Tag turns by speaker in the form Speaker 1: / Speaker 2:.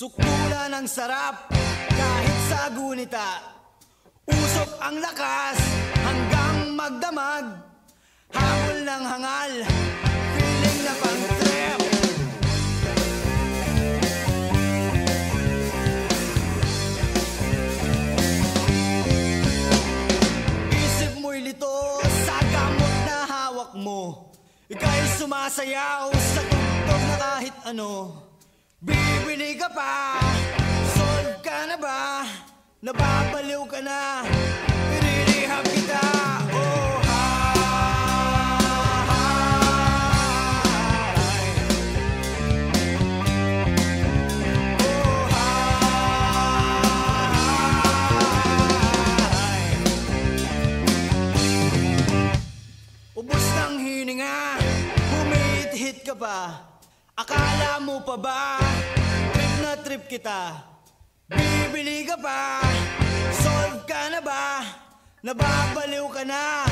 Speaker 1: Sukula ng sarap kahit sa gunita. Usok ang lakas hanggang magdamag. Habol ng hangal, feeling na pang trip Isip mo'y lito sa gamot na hawak mo. Ika'y sumasayaw sa tugtog na kahit ano Bibili ka pa, solve ka na ba? Nababaliw ka na, irirehab kita. Oh, hi Oh, hi. Ubus ng hininga, humihit-hit ka pa. Akala mo pa ba, trip na trip kita. Bibili ka pa, solve ka na ba? Nababaliw ka na,